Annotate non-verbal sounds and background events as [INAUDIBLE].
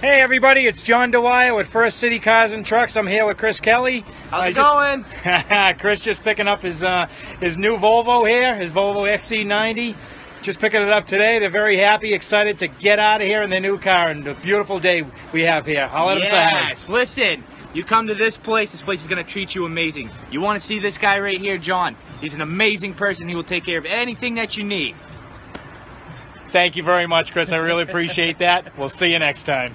Hey everybody, it's John Dwyer with First City Cars and Trucks. I'm here with Chris Kelly. How's it going? [LAUGHS] Chris just picking up his uh, his new Volvo here, his Volvo XC90. Just picking it up today. They're very happy, excited to get out of here in their new car and the beautiful day we have here. I'll let them say hi. yes. Listen, you come to this place, this place is going to treat you amazing. You want to see this guy right here, John? He's an amazing person. He will take care of anything that you need. Thank you very much, Chris. I really appreciate that. We'll see you next time.